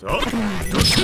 さあどし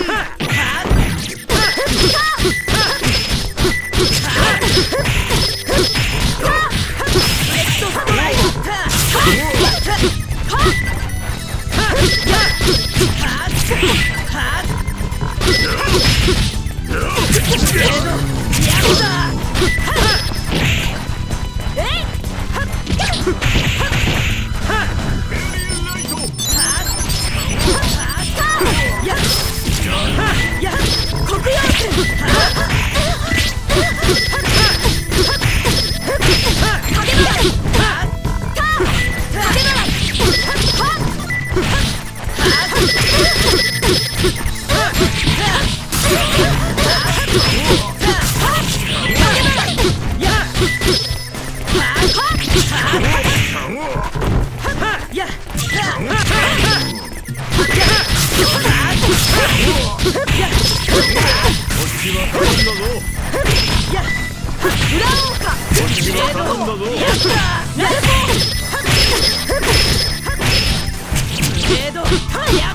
Yeah!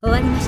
終わりました。